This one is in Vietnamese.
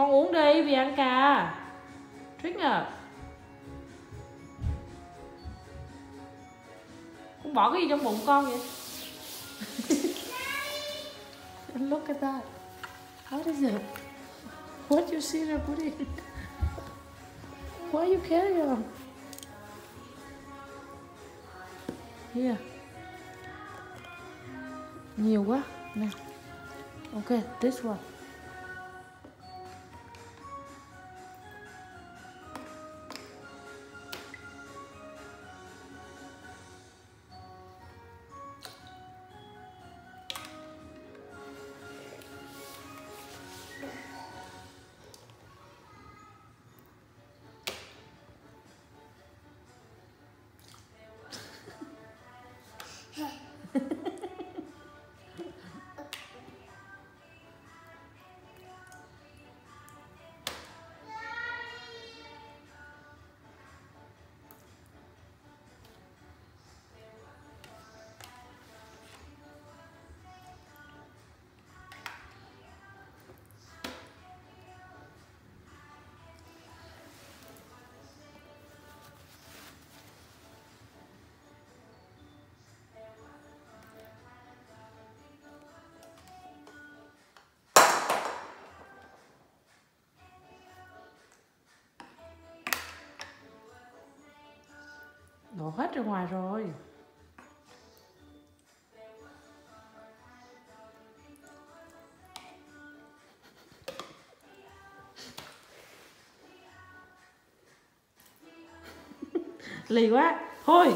con uống đi Bianca Trigger con bỏ cái gì trong bụng con vậy? Look at that. What is it? What you see her putting why you carry them here. Nhiều quá. Nè. Ok, this one. Đổ hết ra ngoài rồi. Lì quá. Thôi.